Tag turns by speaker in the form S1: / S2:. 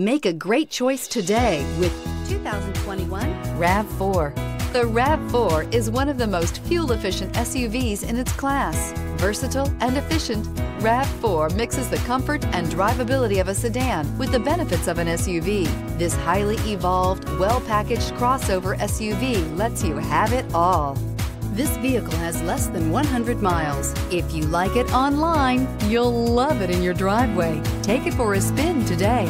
S1: Make a great choice today with 2021 RAV4. The RAV4 is one of the most fuel-efficient SUVs in its class. Versatile and efficient, RAV4 mixes the comfort and drivability of a sedan with the benefits of an SUV. This highly evolved, well-packaged crossover SUV lets you have it all. This vehicle has less than 100 miles. If you like it online, you'll love it in your driveway. Take it for a spin today.